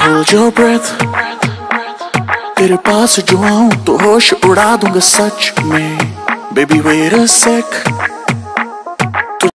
hold your breath. तेरे पास जो आऊँ तो होश उड़ा दूँगा सच में। बेबी वेट अ सेक